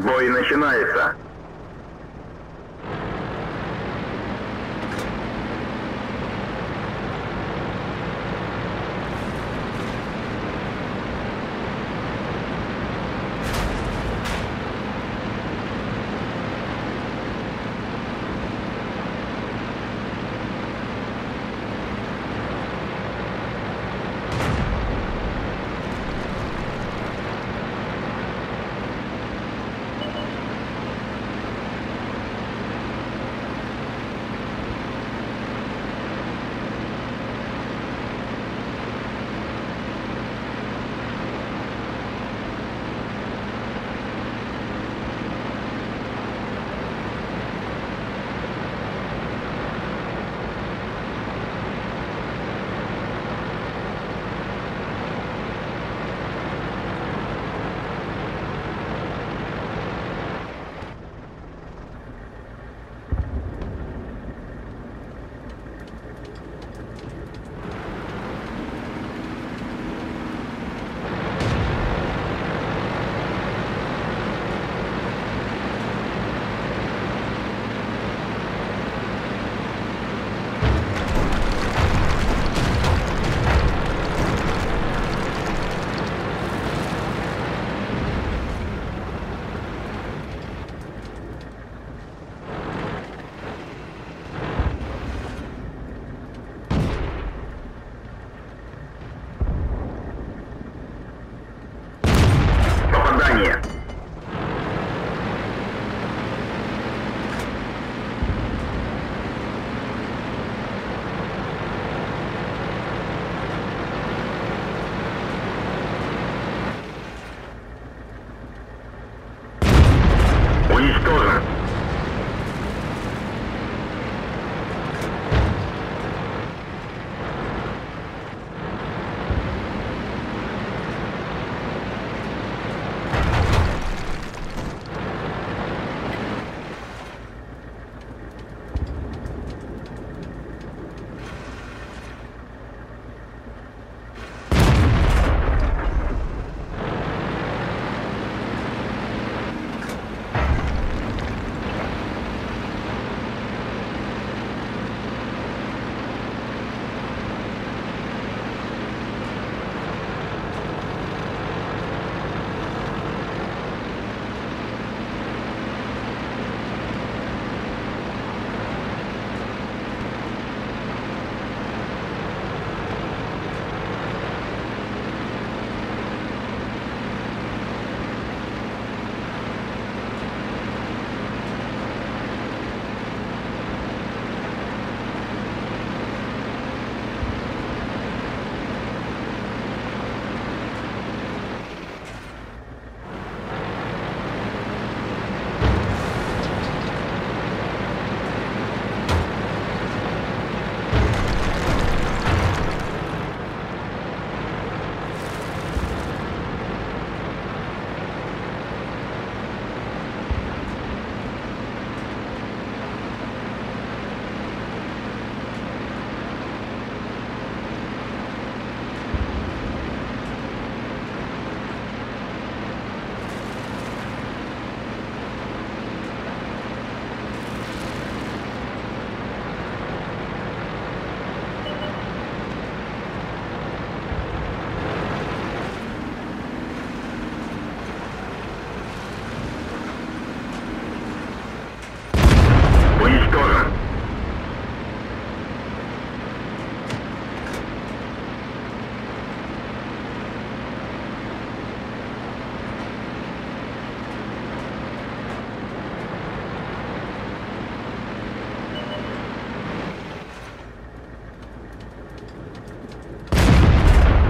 Бой начинается. torre.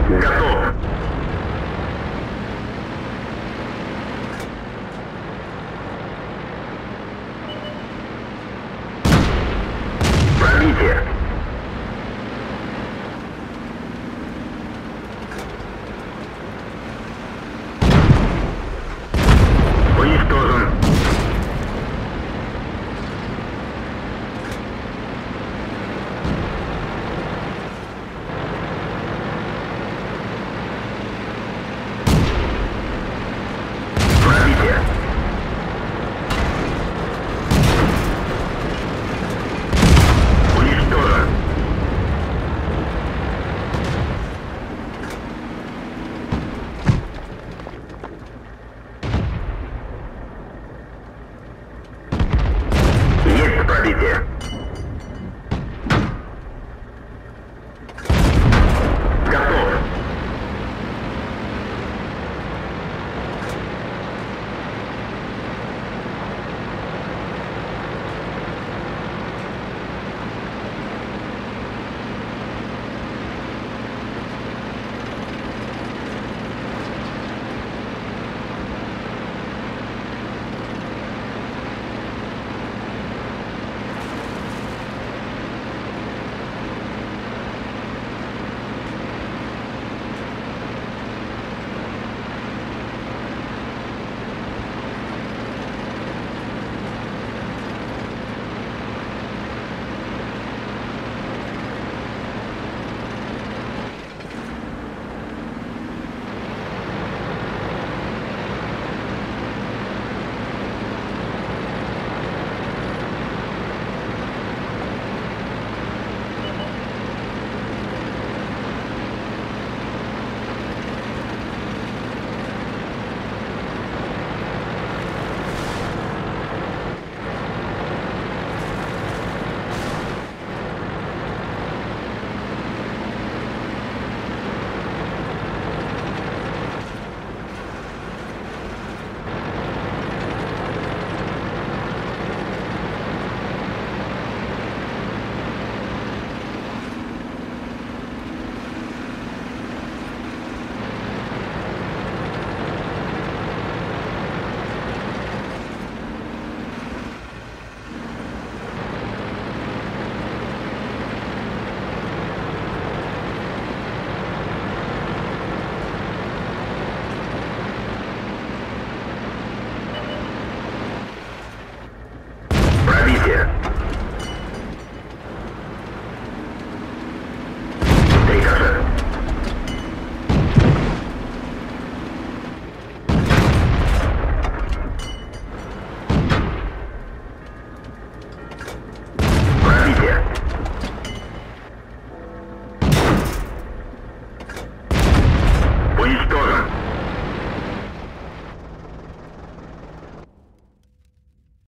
14